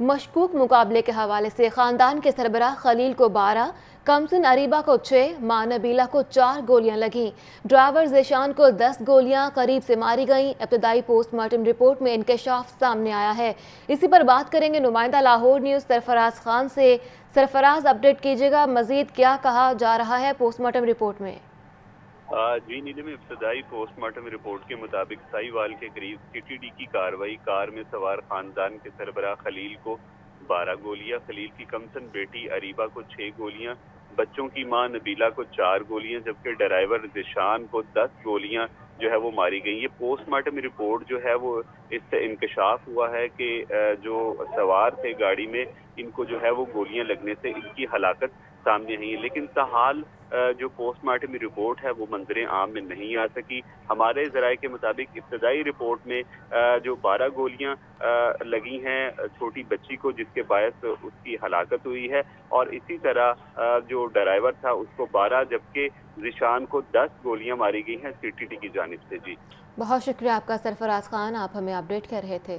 مشکوک مقابلے کے حوالے سے خاندان کے سربراہ خلیل کو بارہ کمسن اریبا کو چھ ماں نبیلہ کو چار گولیاں لگیں۔ ڈرائیور زیشان کو دس گولیاں قریب سے ماری گئیں۔ ابتدائی پوسٹ مارٹم رپورٹ میں انکشاف سامنے آیا ہے۔ اسی پر بات کریں گے نمائندہ لاہور نیوز سرفراز خان سے۔ سرفراز اپڈیٹ کیجیے گا۔ مزید کیا کہا جا رہا ہے پوسٹ مارٹم رپورٹ میں؟ جی نیلے میں ابتدائی پوسٹ مارٹم رپورٹ کے مطابق سائی وال کے قریب سی ٹی ڈی کی کاروائی کار میں سوار خاندان کے سربراہ خلیل کو بارہ گولیاں، خلیل کی کمسن بیٹی اریبا کو چھ گولیاں، بچوں کی ماں نبیلہ کو چار گولیاں، جبکہ ڈرائیور زشان کو دس گولیاں جو ہے وہ ماری گئی یہ پوسٹ مارٹم رپورٹ جو ہے وہ اس سے انکشاف ہوا ہے کہ جو سوار تھے گاڑی میں، ان کو جو ہے وہ گولیاں لگنے سے ان کی ہلاکت سامنے آئی ہے۔ لیکن تاحال جو پوسٹ مارٹم رپورٹ ہے، وہ منظر عام میں نہیں آ سکی۔ ہمارے ذرائع کے مطابق ابتدائی رپورٹ میں جو بارہ گولیاں لگی ہیں چھوٹی بچی کو، جس کے باعث اس کی ہلاکت ہوئی ہے۔ اور اسی طرح جو ڈرائیور تھا، اس کو بارہ، جبکہ ذیشان کو دس گولیاں ماری گئی ہیں سی ٹی ٹی کی جانب سے۔ جی۔ بہت شکریہ آپ کا، سرفراز خان، آپ ہمیں اپڈیٹ کر رہے تھے۔